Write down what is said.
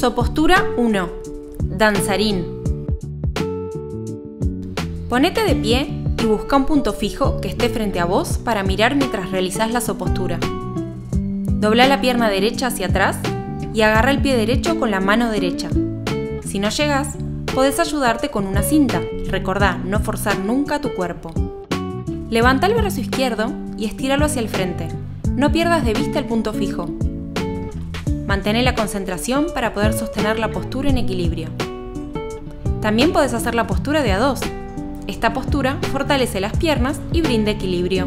Sopostura 1. Danzarín. Ponete de pie y busca un punto fijo que esté frente a vos para mirar mientras realizás la sopostura. Dobla la pierna derecha hacia atrás y agarra el pie derecho con la mano derecha. Si no llegas, podés ayudarte con una cinta. Recordá no forzar nunca tu cuerpo. Levanta el brazo izquierdo y estíralo hacia el frente. No pierdas de vista el punto fijo. Mantén la concentración para poder sostener la postura en equilibrio. También puedes hacer la postura de a dos. Esta postura fortalece las piernas y brinda equilibrio.